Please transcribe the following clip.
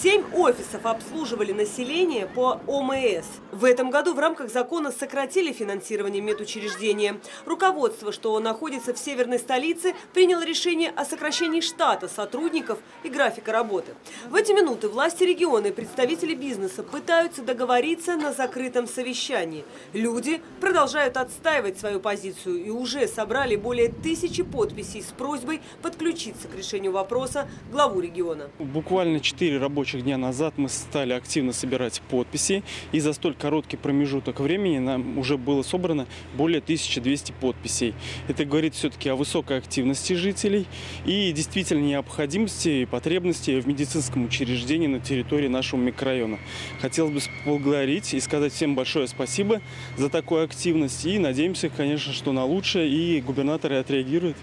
Семь офисов обслуживали население по ОМС. В этом году в рамках закона сократили финансирование медучреждения. Руководство, что находится в северной столице, приняло решение о сокращении штата сотрудников и графика работы. В эти минуты власти региона и представители бизнеса пытаются договориться на закрытом совещании. Люди продолжают отстаивать свою позицию и уже собрали более тысячи подписей с просьбой подключиться к решению вопроса главу региона. Буквально 4 рабочих дня назад мы стали активно собирать подписи. И за столь короткий промежуток времени нам уже было собрано более 1200 подписей. Это говорит все-таки о высокой активности жителей и действительно необходимости и потребности в медицинском учреждении на территории нашего микрорайона. Хотелось бы поблагодарить и сказать всем большое спасибо за такую активность. И надеемся, конечно, что на лучшее и губернаторы отреагируют.